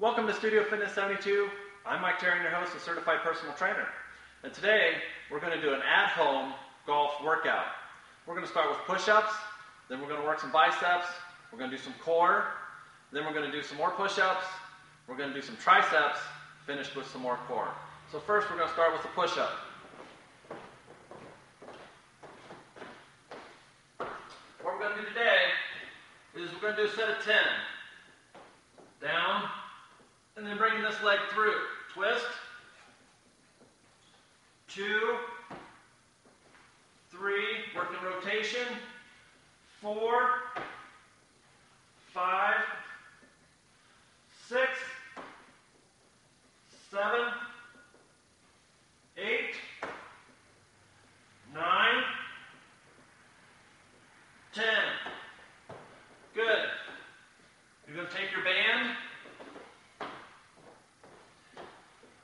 Welcome to Studio Fitness 72. I'm Mike Terry, your host and certified personal trainer. And today we're going to do an at-home golf workout. We're going to start with push-ups, then we're going to work some biceps, we're going to do some core, then we're going to do some more push-ups, we're going to do some triceps, finish with some more core. So first we're going to start with the push-up. What we're going to do today is we're going to do a set of 10. And then bringing this leg through. Twist. Two, three, working rotation. Four, five, six, seven, eight, nine, ten. Good. You're going to take your band.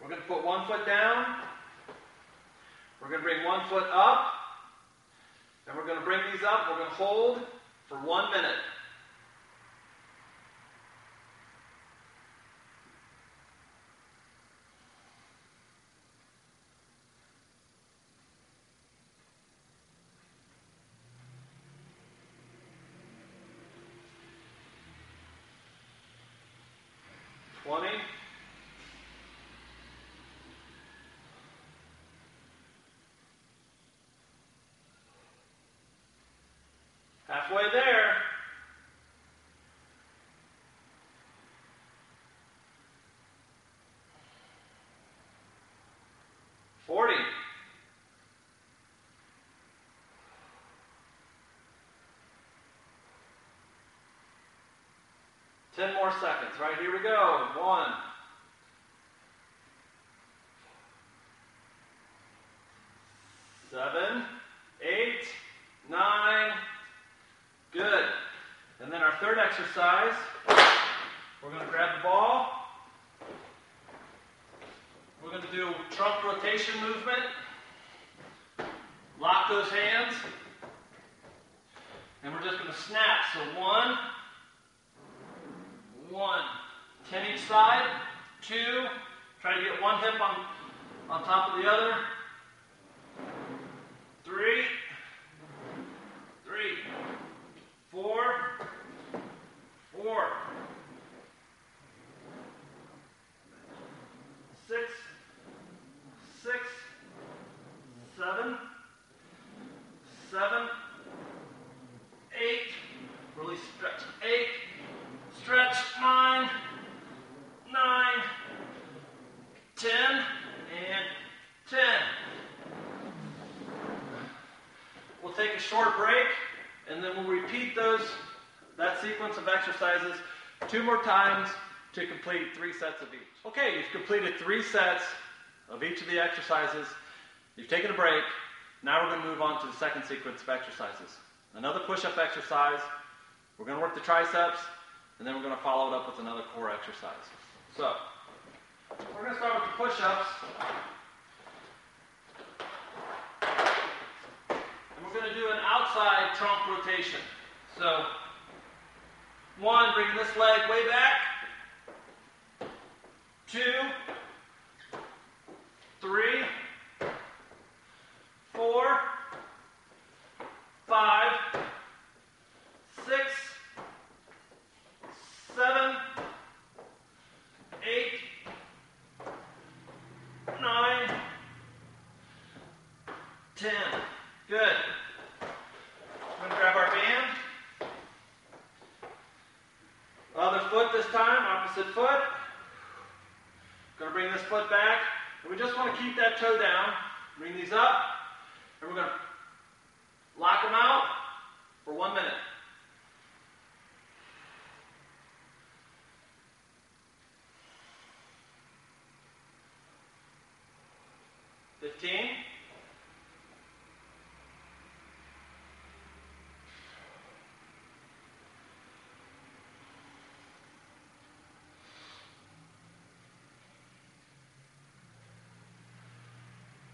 We're going to put one foot down. We're going to bring one foot up. And we're going to bring these up. We're going to hold for one minute. Twenty. Halfway there. Forty. Ten more seconds. Right, here we go. One. Seven. Eight. Nine. Good. And then our third exercise, we're going to grab the ball. We're going to do trunk rotation movement. Lock those hands. And we're just going to snap. So one, one, ten each side. Two, try to get one hip on, on top of the other. Three, three, four, four, six, six, seven, seven, eight, really stretch, eight, stretch, nine, nine, ten, and ten. We'll take a short break and then we'll repeat those that sequence of exercises two more times to complete three sets of each. Okay, you've completed three sets of each of the exercises. You've taken a break. Now we're going to move on to the second sequence of exercises. Another push-up exercise. We're going to work the triceps, and then we're going to follow it up with another core exercise. So, we're going to start with the push-ups. And we're going to do an outside trunk rotation. So, one, bringing this leg way back. Two, three, four, five, six, seven, eight, nine, ten. Good. We're going to grab our band. Other foot this time, opposite foot. Going to bring this foot back. And we just want to keep that toe down. Bring these up. And we're going to lock them out for one minute.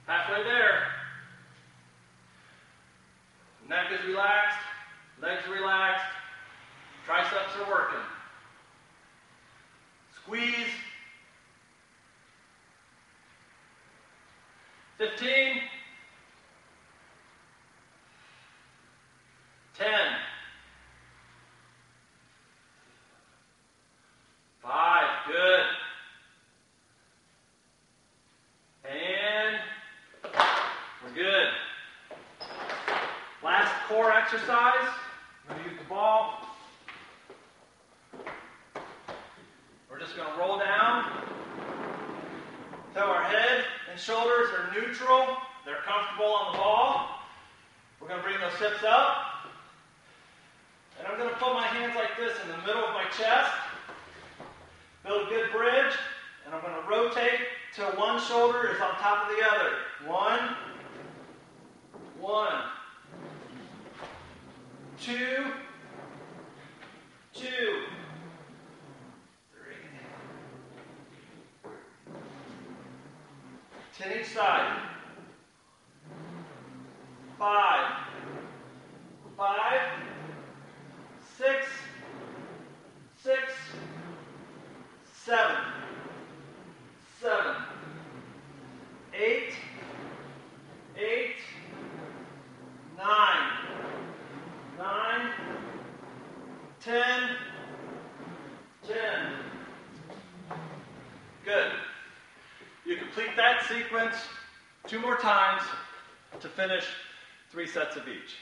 Halfway there. Neck is relaxed, legs relaxed, triceps are working. Squeeze. 15. Exercise. I'm going to use the ball. We're just going to roll down until our head and shoulders are neutral. They're comfortable on the ball. We're going to bring those hips up. And I'm going to put my hands like this in the middle of my chest. Build a good bridge. And I'm going to rotate till one shoulder is on top of the other. One, one, two, three. Ten each side. Five, five, six, six, seven, seven, eight, eight, nine, nine, ten, ten. Good. You complete that sequence two more times to finish three sets of each.